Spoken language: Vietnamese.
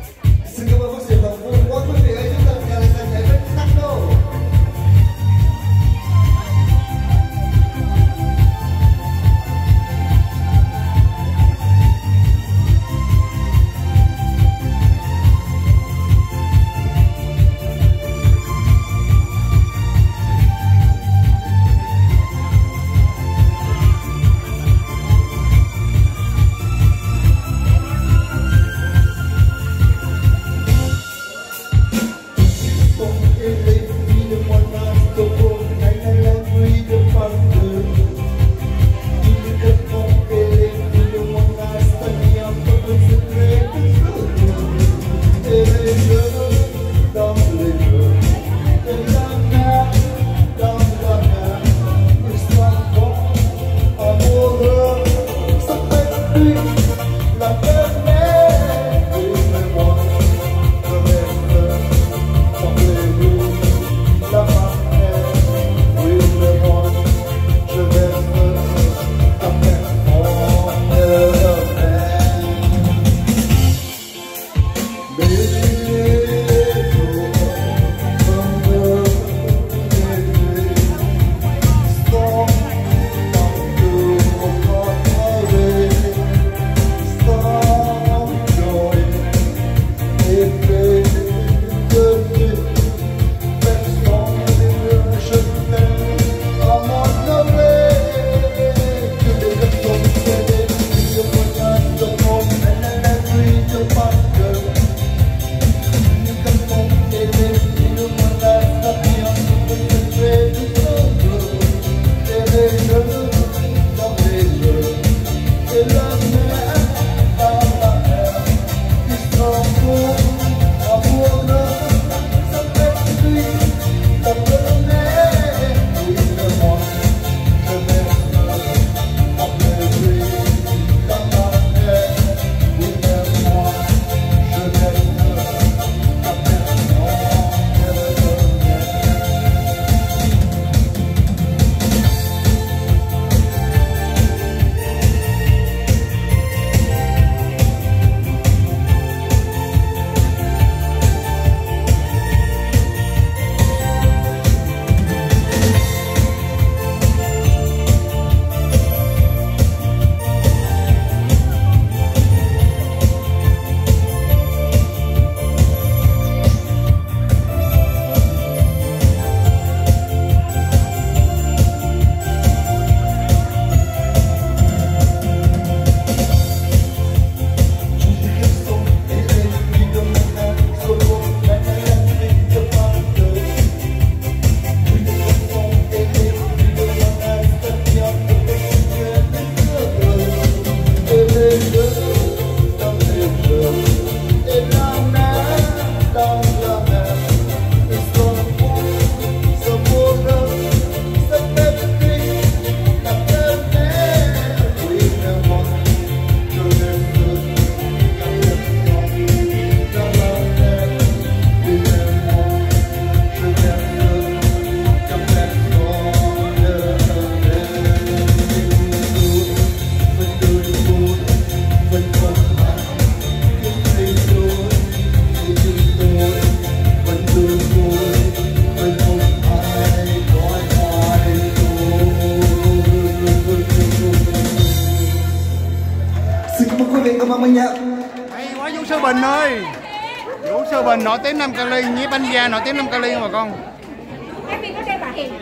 Você aqui é você. Cảm ơn anh nhé. hay quá Vũ Sư Bình ơi. Vũ Sư Bình nổi tiếng năm Cali nhí bánh da nổi tiếng năm Cali mà con. Em đi có xem bà Hiền